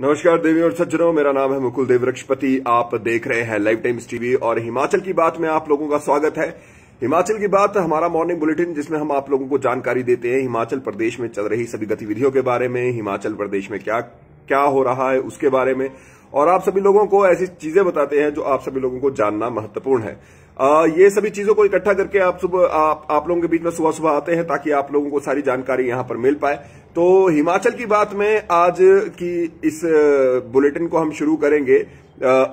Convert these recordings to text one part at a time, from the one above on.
नमस्कार, देवी और सज्जनों, मेरा नाम है मुकुल देव वृक्षपति आप देख रहे हैं लाइव टाइम्स टीवी और हिमाचल की बात में आप लोगों का स्वागत है। हिमाचल की बात, हमारा मॉर्निंग बुलेटिन, जिसमें हम आप लोगों को जानकारी देते हैं, हिमाचल प्रदेश में चल रही सभी गतिविधियों के बारे में, हिमाचल प्रदेश में क्या क्या हो रहा है उसके बारे में। और आप सभी लोगों को ऐसी चीज़ें बताते हैं जो आप सभी लोगों को जानना महत्वपूर्ण है। आ, ये सभी चीज़ों को इकट्ठा करके आप सुबह आप, आप लोगों के बीच में सुबह सुबह आते हैं ताकि आप लोगों को सारी जानकारी यहाँ पर मिल पाए। तो हिमाचल की बात में आज की इस बुलेटिन को हम शुरू करेंगे।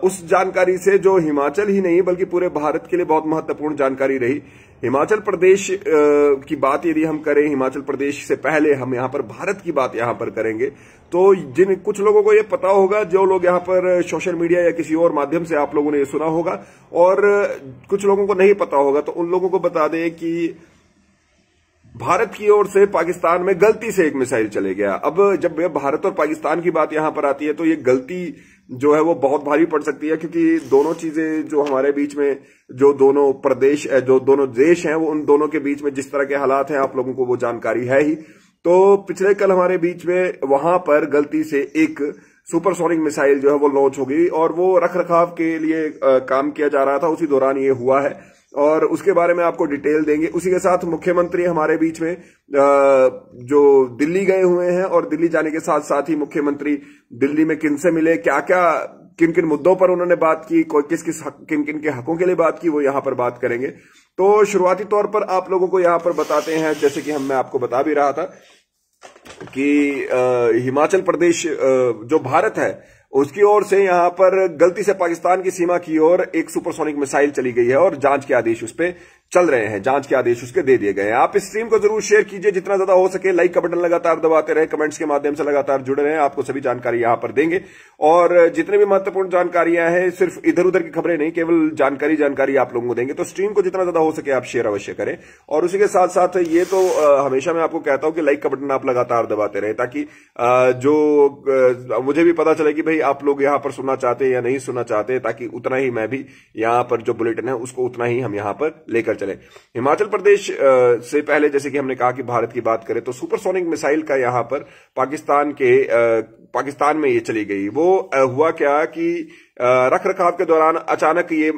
उस जानकारी से जो हिमाचल ही नहीं बल्कि पूरे भारत के लिए बहुत महत्वपूर्ण जानकारी रही। हिमाचल प्रदेश की बात यदि हम करें, हिमाचल प्रदेश से पहले हम यहाँ पर भारत की बात यहाँ पर करेंगे तो जिन कुछ लोगों को ये पता होगा, जो लोग यहाँ पर सोशल मीडिया या किसी और माध्यम से आप लोगों ने ये सुना होगा, और कुछ लोगों को नहीं पता होगा तो उन लोगों को बता दें कि भारत की ओर से पाकिस्तान में गलती से एक मिसाइल चले गया। अब जब भारत और पाकिस्तान की बात यहाँ पर आती है तो ये गलती जो है वो बहुत भारी पड़ सकती है क्योंकि दोनों चीज़ें जो हमारे बीच में जो दोनों प्रदेश जो दोनों देश हैं वो उन दोनों के बीच में जिस तरह के हालात हैं आप लोगों को वो जानकारी है ही। तो पिछले कल हमारे बीच में वहाँ पर गलती से एक सुपरसोनिक मिसाइल जो है वो लॉन्च हो गई और वो रख रखाव के लिए आ, काम किया जा रहा था। उसी दौरान ये हुआ है। और उसके बारे में आपको डिटेल देंगे। उसी के साथ मुख्यमंत्री हमारे बीच में जो दिल्ली गए हुए हैं और दिल्ली जाने के साथ साथ ही मुख्यमंत्री दिल्ली में किन से मिले क्या क्या किन किन मुद्दों पर उन्होंने बात की, कोई किस किस किन किन के हकों के लिए बात की, वो यहाँ पर बात करेंगे। तो शुरुआती तौर पर आप लोगों को यहाँ पर बताते हैं, जैसे कि हम, मैं आपको बता भी रहा था कि हिमाचल प्रदेश जो भारत है उसकी ओर से यहाँ पर गलती से पाकिस्तान की सीमा की ओर एक सुपरसोनिक मिसाइल चली गई है और जाँच के आदेश उस पर चल रहे हैं, जाँच के आदेश उसके दे दिए गए हैं। आप इस स्ट्रीम को ज़रूर शेयर कीजिए, जितना ज़्यादा हो सके लाइक का बटन लगातार दबाते रहे। कमेंट्स के माध्यम से लगातार जुड़े रहे। आपको सभी जानकारी यहाँ पर देंगे। और जितने भी महत्वपूर्ण जानकारियाँ हैं, सिर्फ़ इधर उधर की खबरें नहीं, केवल जानकारी जानकारी आप लोगों को देंगे। तो स्ट्रीम को जितना ज़्यादा हो सके आप शेयर अवश्य करें। और उसी के साथ साथ ये तो हमेशा मैं आपको कहता हूँ कि लाइक का बटन आप लगातार दबाते रहे, ताकि जो मुझे भी पता चले कि भाई आप लोग यहाँ पर सुनना चाहते हैं या नहीं सुनना चाहते ताकि उतना ही मैं भी यहाँ पर जो बुलेटिन है, उसको उतना ही हम यहाँ पर लेकर चले। हिमाचल प्रदेश से पहले जैसे कि हमने कहा कि भारत की बात करें तो सुपरसोनिक मिसाइल का यहाँ पर पाकिस्तान के पाकिस्तान में ये चली गई। वो हुआ क्या कि रख रखाव के दौरान अचानक ये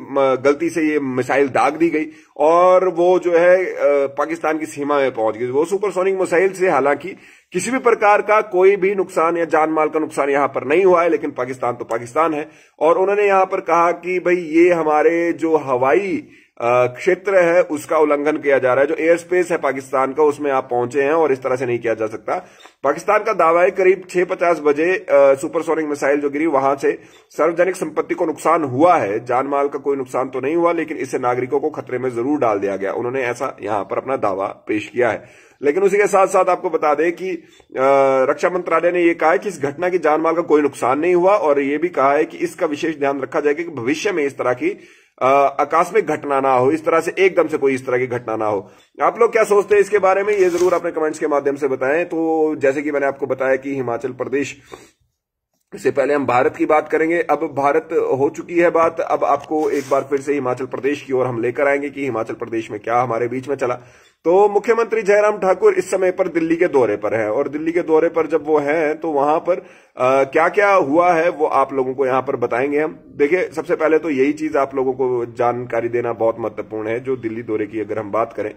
गलती से ये मिसाइल दाग दी गई और वो जो है पाकिस्तान की सीमा में पहुँच गई। वो सुपरसोनिक मिसाइल से हालाँकि किसी भी प्रकार का कोई भी नुकसान या जान माल का नुकसान यहाँ पर नहीं हुआ है, लेकिन पाकिस्तान तो पाकिस्तान है। और उन्होंने यहाँ पर कहा कि भाई ये हमारे जो हवाई क्षेत्र है, उसका उल्लंघन किया जा रहा है, जो एयर स्पेस है पाकिस्तान का, उसमें आप पहुँचे हैं और इस तरह से नहीं किया जा सकता। पाकिस्तान का दावा है, करीब छह पचास बजे सुपरसोनिक मिसाइल जो गिरी, वहाँ से सार्वजनिक संपत्ति को नुकसान हुआ है। जान माल का कोई नुकसान तो नहीं हुआ, लेकिन इससे नागरिकों को खतरे में ज़रूर डाल दिया गया। उन्होंने ऐसा यहाँ पर अपना दावा पेश किया है। लेकिन उसी के साथ साथ आपको बता दें कि रक्षा मंत्रालय ने यह कहा है कि इस घटना की जानमाल का कोई नुकसान नहीं हुआ, और यह भी कहा है कि इसका विशेष ध्यान रखा जाएगा कि भविष्य में इस तरह की आकस्मिक घटना ना हो, इस तरह से एकदम से कोई इस तरह की घटना ना हो। आप लोग क्या सोचते हैं इसके बारे में? ये ज़रूर अपने कमेंट्स के माध्यम से बताएँ। तो जैसे कि मैंने आपको बताया कि हिमाचल प्रदेश इससे पहले हम भारत की बात करेंगे। अब भारत हो चुकी है बात। अब आपको एक बार फिर से हिमाचल प्रदेश की ओर हम लेकर आएँगे कि हिमाचल प्रदेश में क्या हमारे बीच में चला। तो मुख्यमंत्री जयराम ठाकुर इस समय पर दिल्ली के दौरे पर है और दिल्ली के दौरे पर जब वो हैं तो वहाँ पर आ, क्या क्या हुआ है वो आप लोगों को यहाँ पर बताएँगे हम। देखिए सबसे पहले तो यही चीज़ आप लोगों को जानकारी देना बहुत महत्वपूर्ण है जो दिल्ली दौरे की अगर हम बात करें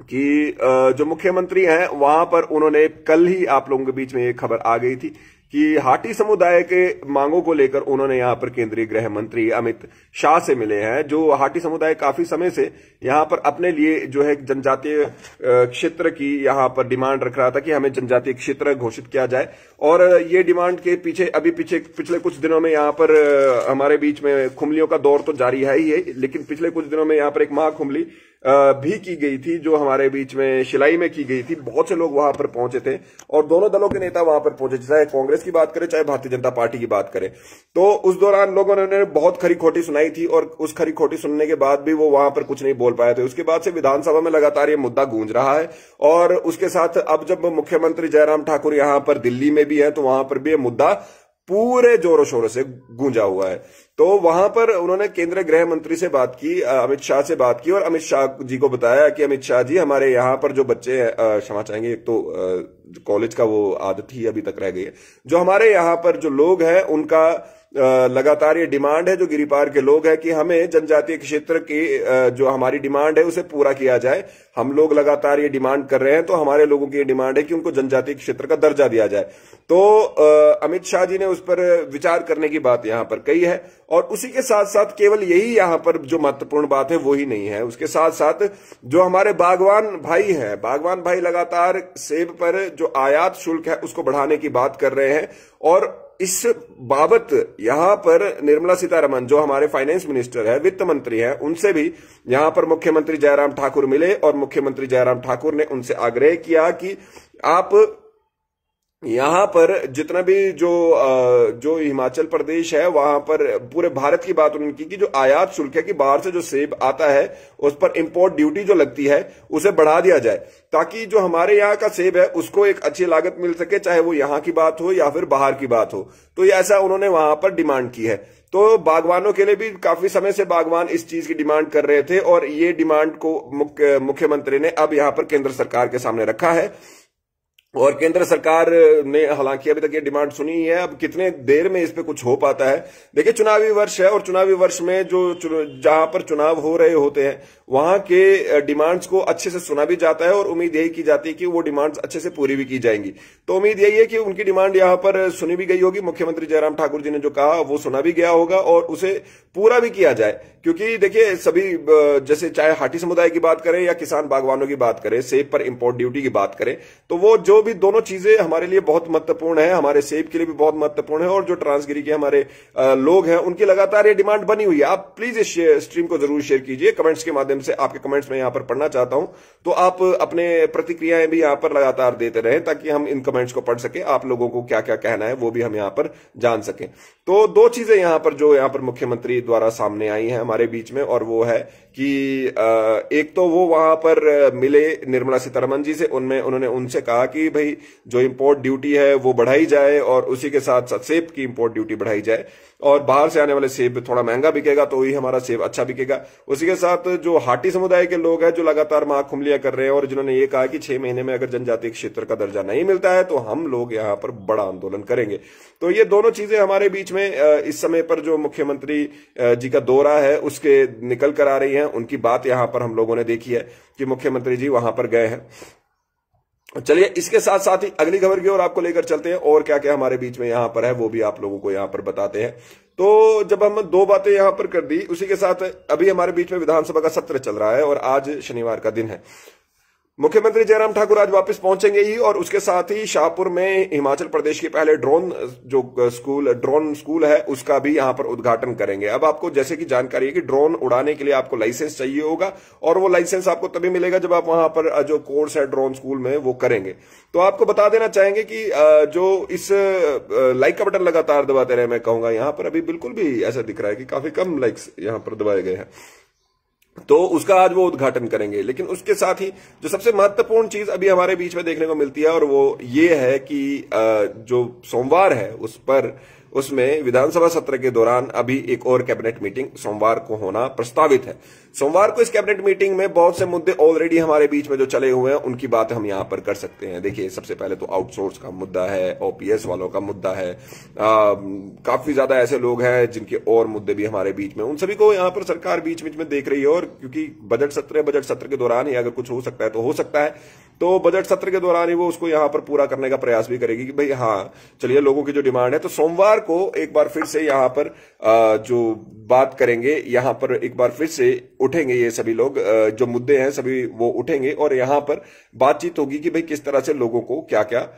कि जो मुख्यमंत्री हैं वहाँ पर उन्होंने कल ही आप लोगों के बीच में एक खबर आ गई थी कि हाटी समुदाय के मांगों को लेकर उन्होंने यहाँ पर केंद्रीय गृह मंत्री अमित शाह से मिले हैं, जो हाटी समुदाय काफ़ी समय से यहाँ पर अपने लिए जो है जनजातीय क्षेत्र की यहाँ पर डिमांड रख रहा था कि हमें जनजातीय क्षेत्र घोषित किया जाए। और ये डिमांड के पीछे, अभी पीछे, पिछले कुछ दिनों में यहाँ पर हमारे बीच में खुमलियों का दौर तो जारी है ही है, लेकिन पिछले कुछ दिनों में यहाँ पर एक महाखुमली भी की गई थी, जो हमारे बीच में शिलाई में की गई थी। बहुत से लोग वहाँ पर पहुँचे थे और दोनों दलों के नेता वहाँ पर पहुँचे, चाहे कांग्रेस की बात करें, चाहे भारतीय जनता पार्टी की बात करें। तो उस दौरान लोगों ने बहुत खरी खोटी सुनाई थी और उस खरी खोटी सुनने के बाद भी वो वहाँ पर कुछ नहीं बोल पाए थे। उसके बाद से विधानसभा में लगातार ये मुद्दा गूंज रहा है और उसके साथ अब जब मुख्यमंत्री जयराम ठाकुर यहाँ पर दिल्ली में भी है तो वहाँ पर भी ये मुद्दा पूरे जोरों शोरों से गूंजा हुआ है। तो वहाँ पर उन्होंने केंद्रीय गृह मंत्री से बात की अमित शाह से बात की और अमित शाह जी को बताया कि अमित शाह जी, हमारे यहाँ पर जो बच्चे क्षमा चाहेंगे, एक तो कॉलेज का वो आदत ही अभी तक रह गई है। जो हमारे यहाँ पर जो लोग हैं, उनका लगातार ये डिमांड है, जो गिरिपार के लोग हैं कि हमें जनजातीय क्षेत्र की जो हमारी डिमांड है, उसे पूरा किया जाए। हम लोग लगातार ये डिमांड कर रहे हैं तो हमारे लोगों की ये डिमांड है कि उनको जनजातीय क्षेत्र का दर्जा दिया जाए। तो अमित शाह जी ने उस पर विचार करने की बात यहाँ पर कही है, और उसी के साथ साथ केवल यही यहाँ पर जो महत्वपूर्ण बात है, वो ही नहीं है। उसके साथ साथ जो हमारे बागवान भाई हैं, बागवान भाई लगातार सेब पर जो आयात शुल्क है, उसको बढ़ाने की बात कर रहे हैं, और इस बाबत यहाँ पर निर्मला सीतारमन, जो हमारे फाइनेंस मिनिस्टर है, वित्त मंत्री है, उनसे भी यहाँ पर मुख्यमंत्री जयराम ठाकुर मिले और मुख्यमंत्री जयराम ठाकुर ने उनसे आग्रह किया कि आप यहाँ पर जितना भी जो जो हिमाचल प्रदेश है, वहाँ पर पूरे भारत की बात उन्होंने की कि जो आयात शुल्क है कि बाहर से जो सेब आता है, उस पर इंपोर्ट ड्यूटी जो लगती है, उसे बढ़ा दिया जाए। ताकि जो हमारे यहाँ का सेब है, उसको एक अच्छी लागत मिल सके, चाहे वो यहाँ की बात हो या फिर बाहर की बात हो। तो ऐसा उन्होंने वहाँ पर डिमांड की है। तो बागवानों के लिए भी काफ़ी समय से बागवान इस चीज़ की डिमांड कर रहे थे और ये डिमांड को मुख्यमंत्री ने अब यहाँ पर केंद्र सरकार के सामने रखा है। और केंद्र सरकार ने, हालाँकि अभी तक ये डिमांड सुनी है अब कितने देर में इस पे कुछ हो पाता है? देखिए, चुनावी वर्ष है और चुनावी वर्ष में जो जहाँ पर चुनाव हो रहे होते हैं वहाँ के डिमांड्स को अच्छे से सुना भी जाता है और उम्मीद यही की जाती है कि वो डिमांड्स अच्छे से पूरी भी की जाएँगी। तो उम्मीद यही है कि उनकी डिमांड यहाँ पर सुनी भी गई होगी। मुख्यमंत्री जयराम ठाकुर जी ने जो कहा, वो सुना भी गया होगा और उसे पूरा भी किया जाए। क्योंकि देखिए, सभी जैसे चाहे हाटी समुदाय की बात करें या किसान बागवानों की बात करें, सेब पर इंपोर्ट ड्यूटी की बात करें तो वो जो भी दोनों चीज़ें हमारे लिए बहुत महत्वपूर्ण है, हमारे सेब के लिए भी बहुत महत्वपूर्ण है और जो ट्रांसगिरी के हमारे लोग हैं, उनकी लगातार ये डिमांड बनी हुई है। आप प्लीज़ इस स्ट्रीम को ज़रूर शेयर कीजिए कमेंट्स के माध्यम से आपके कमेंट्स में यहाँ पर पढ़ना चाहता हूँ। तो आप अपने प्रतिक्रियाएँ भी यहाँ पर लगातार देते रहें ताकि हम इन कमेंट्स को पढ़ सके, आप लोगों को क्या क्या कहना है वो भी हम यहाँ पर जान सके। तो दो चीज़ें यहाँ पर जो यहाँ पर मुख्यमंत्री द्वारा सामने आई है हमारे बीच में और वो है कि एक तो वो वहाँ पर मिले निर्मला सीतारमन जी से, उनमें उन्होंने उनसे कहा कि भाई, जो इम्पोर्ट ड्यूटी है, वो बढ़ाई जाए और उसी के साथ साथ सेब की इम्पोर्ट ड्यूटी बढ़ाई जाए। और बाहर से आने वाले सेब थोड़ा महँगा बिकेगा तो ही हमारा सेब अच्छा बिकेगा। उसी के साथ जो हाटी समुदाय के लोग हैं, जो लगातार माँ खुमलियाँ कर रहे हैं, और जिन्होंने ये कहा कि छह महीने में अगर जनजातीय क्षेत्र का दर्जा नहीं मिलता है तो हम लोग यहाँ पर बड़ा आंदोलन करेंगे। तो ये दोनों चीज़ें हमारे बीच में इस समय पर जो मुख्यमंत्री जी का दौरा है, उसके निकल कर आ रही है। उनकी बात यहाँ पर हम लोगों ने देखी है कि मुख्यमंत्री जी वहाँ पर गए हैं। चलिए, इसके साथ साथ ही अगली खबर की ओर आपको लेकर चलते हैं, और क्या क्या हमारे बीच में यहाँ पर है, वो भी आप लोगों को यहाँ पर बताते हैं। तो जब हम दो बातें यहाँ पर कर दी, उसी के साथ अभी हमारे बीच में विधानसभा का सत्र चल रहा है, और आज शनिवार का दिन है। मुख्यमंत्री जयराम ठाकुर आज वापस पहुँचेंगे ही, और उसके साथ ही शाहपुर में हिमाचल प्रदेश के पहले ड्रोन, जो स्कूल, ड्रोन स्कूल है, उसका भी यहाँ पर उद्घाटन करेंगे। अब आपको जैसे कि जानकारी है कि ड्रोन उड़ाने के लिए आपको लाइसेंस चाहिए होगा, और वो लाइसेंस आपको तभी मिलेगा जब आप वहाँ पर जो कोर्स है ड्रोन स्कूल में, वो करेंगे। तो आपको बता देना चाहेंगे कि जो इस लाइक का बटन लगातार दबाते रहे, मैं कहूँगा यहाँ पर अभी बिल्कुल भी ऐसा दिख रहा है कि काफ़ी कम लाइक्स यहाँ पर दबाए गए हैं। तो उसका आज वो उद्घाटन करेंगे। लेकिन उसके साथ ही जो सबसे महत्वपूर्ण चीज़ अभी हमारे बीच में देखने को मिलती है और वो ये है कि जो सोमवार है, उस पर, उसमें विधानसभा सत्र के दौरान अभी एक और कैबिनेट मीटिंग सोमवार को होना प्रस्तावित है। सोमवार को इस कैबिनेट मीटिंग में बहुत से मुद्दे ऑलरेडी हमारे बीच में जो चले हुए हैं उनकी बात हम यहाँ पर कर सकते हैं। देखिए सबसे पहले तो आउटसोर्स का मुद्दा है ओपीएस वालों का मुद्दा है। आ, काफ़ी ज़्यादा ऐसे लोग हैं जिनके और मुद्दे भी हमारे बीच में उन सभी को यहाँ पर सरकार बीच बीच में देख रही है और क्योंकि बजट सत्र है बजट सत्र के दौरान ही अगर कुछ हो सकता है तो हो सकता है। तो बजट सत्र के दौरान ही वो उसको यहाँ पर पूरा करने का प्रयास भी करेगी कि भाई हाँ चलिए लोगों की जो डिमांड है तो सोमवार को एक बार फिर से यहाँ पर जो बात करेंगे यहाँ पर एक बार फिर से उठेंगे ये सभी लोग जो मुद्दे हैं सभी वो उठेंगे और यहाँ पर बातचीत होगी कि भाई किस तरह से लोगों को क्या क्या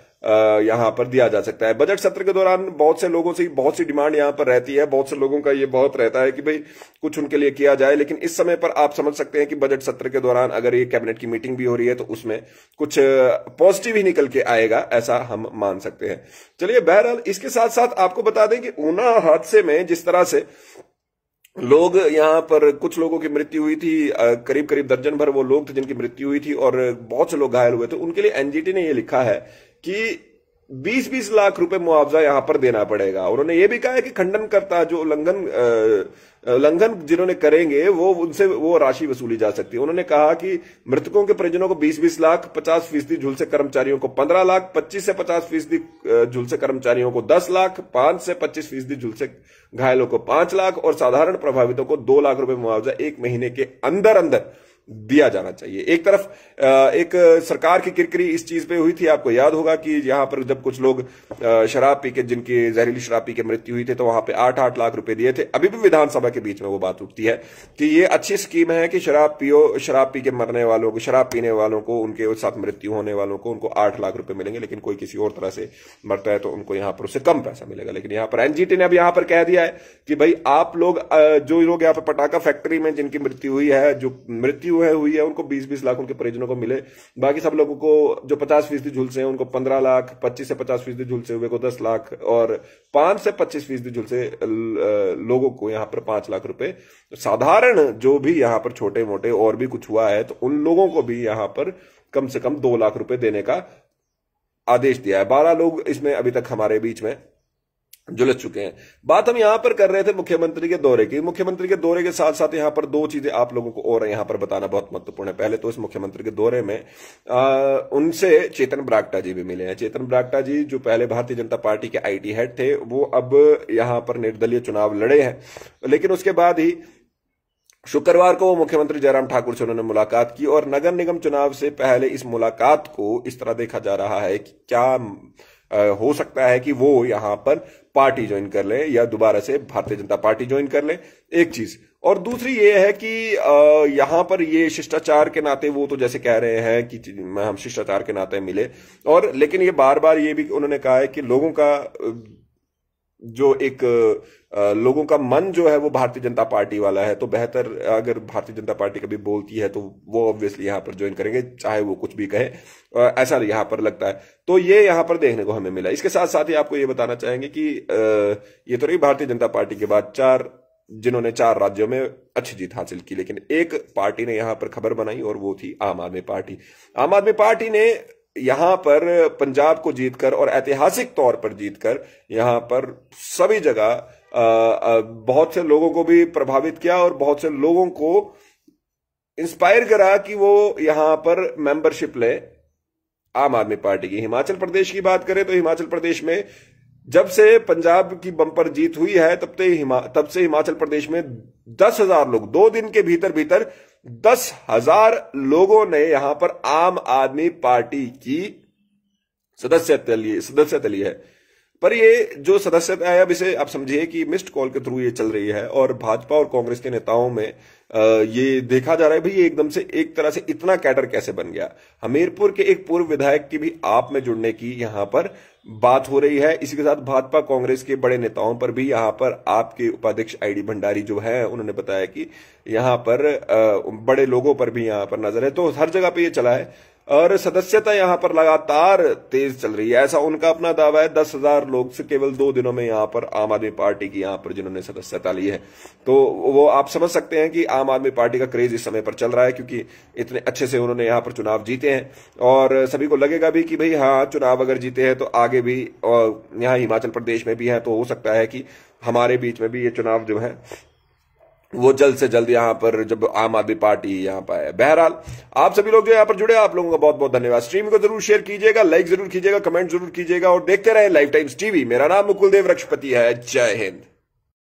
यहाँ पर दिया जा सकता है। बजट सत्र के दौरान बहुत से लोगों से, बहुत सी डिमांड यहाँ पर रहती है। बहुत से लोगों का ये बहुत रहता है कि भाई कुछ उनके लिए किया जाए, लेकिन इस समय पर आप समझ सकते हैं कि बजट सत्र के दौरान अगर ये कैबिनेट की मीटिंग भी हो रही है तो उसमें कुछ पॉजिटिव ही निकल के आएगा, ऐसा हम मान सकते हैं। चलिए बहरहाल, इसके साथ साथ आपको बता दें कि ऊना हादसे में जिस तरह से लोग यहाँ पर, कुछ लोगों की मृत्यु हुई थी करीब करीब दर्जन भर वो लोग थे जिनकी मृत्यु हुई थी और बहुत से लोग घायल हुए थे। उनके लिए एनजीटी ने ये लिखा है कि बीस बीस लाख रुपए मुआवजा यहाँ पर देना पड़ेगा। उन्होंने ये भी कहा है कि खंडन करता जो उल्लंघन उल्लंघन जिन्होंने करेंगे, वो उनसे वो राशि वसूली जा सकती है। उन्होंने कहा कि मृतकों के परिजनों को 20-20 लाख 50 फ़ीसदी झुलसे कर्मचारियों को 15 लाख 25 से 50 फ़ीसदी झुलसे कर्मचारियों को 10 लाख 5 से 25 फ़ीसदी झुलसे घायलों को 5 लाख और साधारण प्रभावितों को दो लाख रुपए मुआवजा एक महीने के अंदर अंदर दिया जाना चाहिए। एक तरफ़ एक सरकार की किरकिरी इस चीज़ पे हुई थी, आपको याद होगा कि यहाँ पर जब कुछ लोग शराब पी के, जिनकी जहरीली शराब पी के मृत्यु हुई थी तो वहाँ पे आठ आठ लाख रुपए दिए थे। अभी भी विधानसभा के बीच में वो बात उठती है कि ये अच्छी स्कीम है कि शराब पियो, शराब पी के मरने वालों को, शराब पीने वालों को, उनके साथ मृत्यु होने वालों को उनको आठ लाख रुपए मिलेंगे, लेकिन कोई किसी और तरह से मरता है तो उनको यहाँ पर उससे कम पैसा मिलेगा। लेकिन यहाँ पर एनजीटी ने अब यहाँ पर कह दिया है कि भाई आप लोग जो लोग यहाँ पर पटाखा फैक्ट्री में जिनकी मृत्यु हुई है, जो मृत्यु है, हुई है, उनको बीस बीस लाख उनके परिजनों को मिले। बाकी सब लोगों को जो पचास फ़ीसदी झुलसे हैं, उनको पंद्रह लाख, पच्चीस से पचास फ़ीसदी झुलसे हुए को दस लाख, और पाँच से पच्चीस फ़ीसदी झुलसे लोगों को यहाँ पर पाँच लाख रुपए। साधारण जो भी यहाँ पर छोटे मोटे और भी कुछ हुआ है तो उन लोगों को भी यहाँ पर कम से कम दो लाख रुपए देने का आदेश दिया है। बारह लोग इसमें अभी तक हमारे बीच में जुलझ चुके हैं। बात हम यहाँ पर कर रहे थे मुख्यमंत्री के दौरे की। मुख्यमंत्री के दौरे के साथ साथ यहाँ पर दो चीज़ें आप लोगों को और यहाँ पर बताना बहुत महत्वपूर्ण है। पहले तो इस मुख्यमंत्री के दौरे में आ, उनसे चेतन ब्रागटा जी भी मिले हैं। चेतन ब्रागटा जी जो पहले भारतीय जनता पार्टी के आईटी हेड थे वो अब यहाँ पर निर्दलीय चुनाव लड़े हैं। लेकिन उसके बाद ही शुक्रवार को वो मुख्यमंत्री जयराम ठाकुर से उन्होंने मुलाकात की और नगर निगम चुनाव से पहले इस मुलाकात को इस तरह देखा जा रहा है कि क्या हो सकता है कि वो यहाँ पर पार्टी ज्वाइन कर ले या दोबारा से भारतीय जनता पार्टी ज्वाइन कर ले, एक चीज़। और दूसरी ये है कि यहाँ पर ये शिष्टाचार के नाते वो तो जैसे कह रहे हैं कि हम शिष्टाचार के नाते मिले। और लेकिन ये बार बार ये भी उन्होंने कहा है कि लोगों का जो एक लोगों का मन जो है वो भारतीय जनता पार्टी वाला है तो बेहतर अगर भारतीय जनता पार्टी कभी बोलती है तो वो ऑब्वियसली यहाँ पर ज्वाइन करेंगे, चाहे वो कुछ भी कहे। ऐसा यहाँ पर लगता है। तो ये यहाँ पर देखने को हमें मिला। इसके साथ साथ ही आपको ये बताना चाहेंगे कि ये तो रही भारतीय जनता पार्टी के बाद चार, जिन्होंने चार राज्यों में अच्छी जीत हासिल की, लेकिन एक पार्टी ने यहाँ पर खबर बनाई, और वो थी आम आदमी पार्टी। आम आदमी पार्टी ने यहाँ पर पंजाब को जीतकर और ऐतिहासिक तौर पर जीतकर यहाँ पर सभी जगह बहुत से लोगों को भी प्रभावित किया और बहुत से लोगों को इंस्पायर करा कि वो यहाँ पर मेंबरशिप ले आम आदमी पार्टी की। हिमाचल प्रदेश की बात करें तो हिमाचल प्रदेश में जब से पंजाब की बंपर जीत हुई है, तब से तब से हिमाचल प्रदेश में दस हज़ार लोग, दो दिन के भीतर भीतर दस हज़ार लोगों ने यहाँ पर आम आदमी पार्टी की सदस्यता ली सदस्यता ली है। पर ये जो सदस्यता है, अब इसे आप समझिए कि मिस्ड कॉल के थ्रू ये चल रही है और भाजपा और कांग्रेस के नेताओं में ये देखा जा रहा है, भाई ये एकदम से एक तरह से इतना कैडर कैसे बन गया। हमीरपुर के एक पूर्व विधायक की भी आप में जुड़ने की यहाँ पर बात हो रही है। इसी के साथ भाजपा कांग्रेस के बड़े नेताओं पर भी यहाँ पर आपके उपाध्यक्ष आईडी भंडारी जो है, उन्होंने बताया कि यहाँ पर बड़े लोगों पर भी यहाँ पर नज़र है। तो हर जगह पे ये चला है। और सदस्यता यहाँ पर लगातार तेज चल रही है। ऐसा उनका अपना दावा है। दस हज़ार लोग से केवल दो दिनों में यहाँ पर आम आदमी पार्टी की यहाँ पर जिन्होंने सदस्यता ली है। तो वो आप समझ सकते हैं कि आम आदमी पार्टी का क्रेज इस समय पर चल रहा है क्योंकि इतने अच्छे से उन्होंने यहाँ पर चुनाव जीते हैं। और सभी को लगेगा भी कि भाई हाँ चुनाव अगर जीते हैं तो आगे भी यहाँ हिमाचल प्रदेश में भी है तो हो सकता है कि हमारे बीच में भी ये चुनाव जो है वो जल्द से जल्द यहाँ पर जब आम आदमी पार्टी यहाँ पर है। बहरहाल, आप सभी लोग जो यहाँ पर जुड़े आप लोगों का बहुत बहुत धन्यवाद। स्ट्रीम को ज़रूर शेयर कीजिएगा लाइक ज़रूर कीजिएगा कमेंट ज़रूर कीजिएगा और देखते रहे लाइफ टाइम्स टीवी मेरा नाम मुकुल देव, रक्षपति है। जय हिंद।